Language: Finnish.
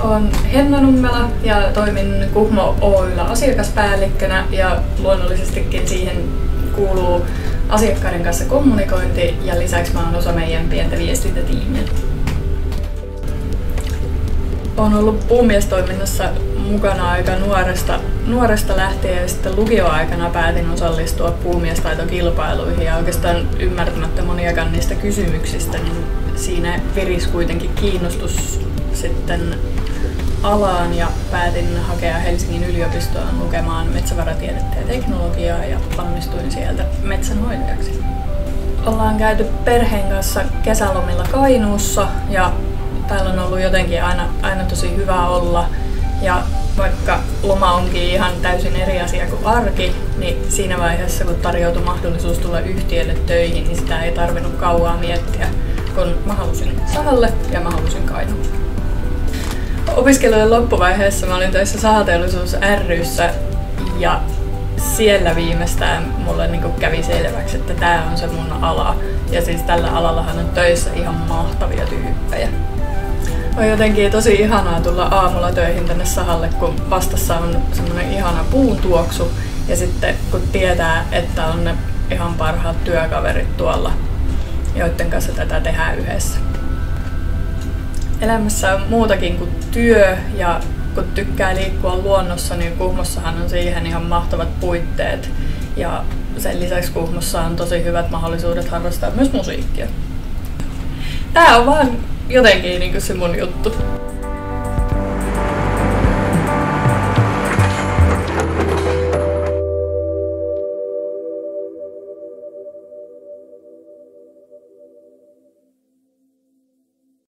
Olen Henna Nummela ja toimin Kuhmo Oyllä asiakaspäällikkönä ja luonnollisestikin siihen kuuluu asiakkaiden kanssa kommunikointi ja lisäksi mä oon osa meidän pientä viestintätiimiä. Olen ollut puumiestoiminnassa mukana aika nuoresta, nuoresta lähtien ja sitten lukioaikana päätin osallistua puumiestaitokilpailuihin ja oikeastaan ymmärtämättä moniakaan niistä kysymyksistä, niin siinä viris kuitenkin kiinnostus sitten alaan ja päätin hakea Helsingin yliopistoon lukemaan metsävaratiedettä ja teknologiaa ja valmistuin sieltä metsänhoitajaksi. Ollaan käyty perheen kanssa kesälomilla Kainuussa ja täällä on ollut jotenkin aina, aina tosi hyvä olla. Ja vaikka loma onkin ihan täysin eri asia kuin arki, niin siinä vaiheessa kun tarjoutui mahdollisuus tulla yhtiölle töihin, niin sitä ei tarvinnut kauaa miettiä, kun mä halusin sahalle ja mä halusin Kainuulle. Opiskelujen loppuvaiheessa mä olin töissä sahateollisuus ryssä ja siellä viimeistään mulle niin kävi selväksi, että tämä on se mun ala. Ja siis tällä alallahan on töissä ihan mahtavia tyyppejä. On jotenkin tosi ihanaa tulla aamulla töihin tänne sahalle, kun vastassa on semmoinen ihana puun tuoksu. Ja sitten kun tietää, että on ne ihan parhaat työkaverit tuolla, joiden kanssa tätä tehdään yhdessä. Elämässä on muutakin kuin työ ja kun tykkää liikkua luonnossa, niin Kuhmossahan on siihen ihan mahtavat puitteet. Ja sen lisäksi Kuhmossa on tosi hyvät mahdollisuudet harrastaa myös musiikkia. Tää on vaan jotenkin niin se mun juttu.